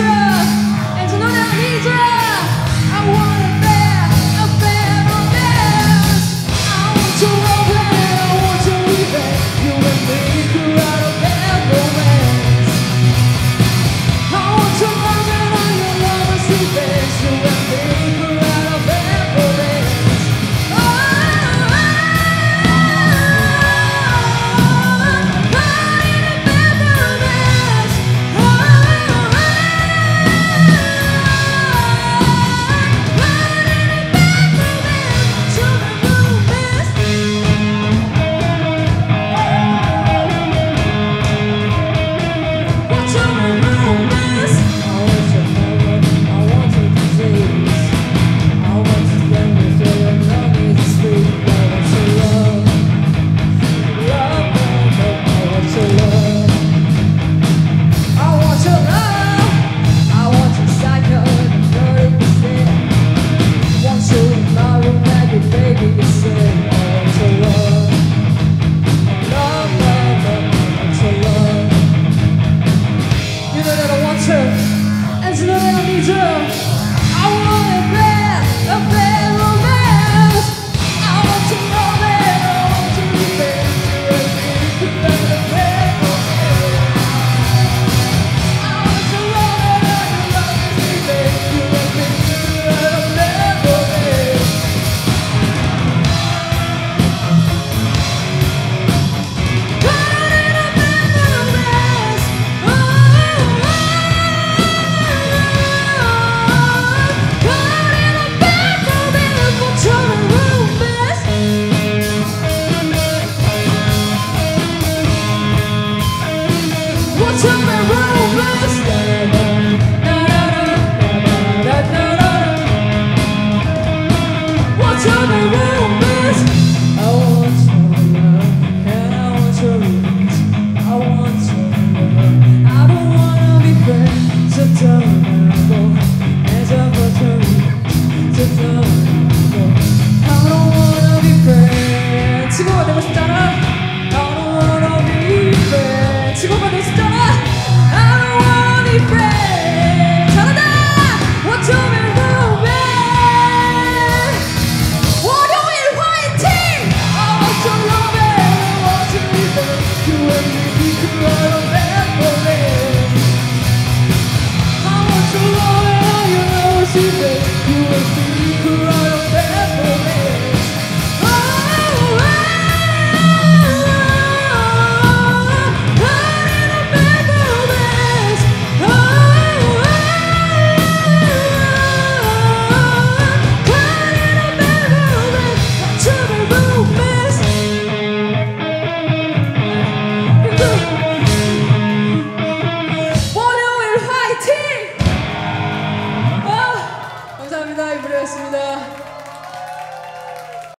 Yeah! What's on